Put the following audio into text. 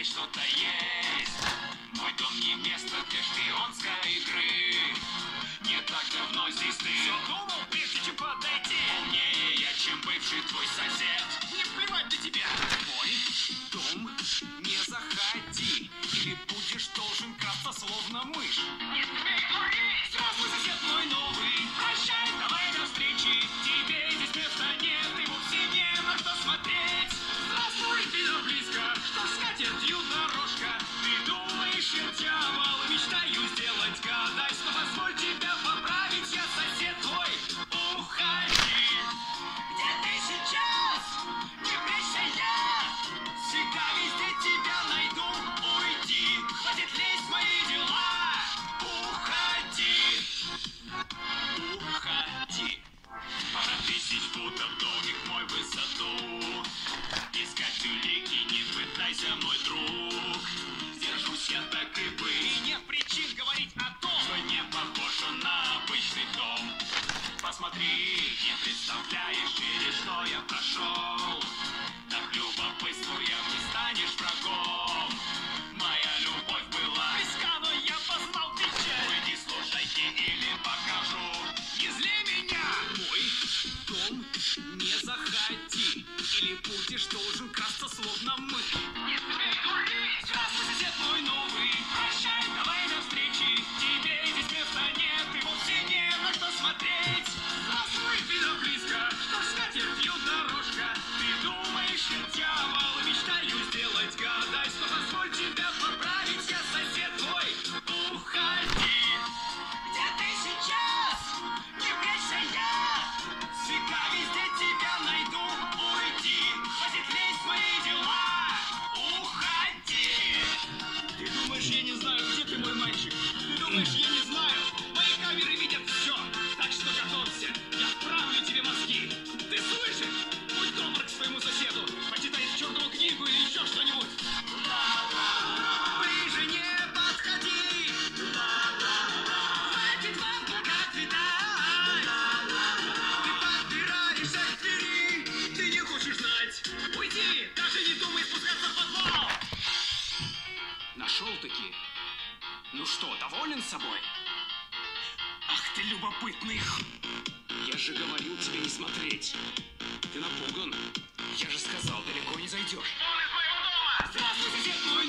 здесь что-то есть. Мой дом не место для шпионской игры. Не так давно здесь ты. Все думал, прежде чем подойти. Умнее я, чем бывший твой сосед. прошел Так я не станешь врагом. Моя любовь была близка, я познал печаль. Уйди, слушайте или покажу. Не зли меня! Мой дом не заходи. Или будешь должен красться словно мы. нашел-таки? Ну что, доволен собой? Ах ты любопытный! Я же говорил тебе не смотреть. Ты напуган. Я же сказал, далеко не зайдешь. Он из моего дома! Здравствуйте, дед мой!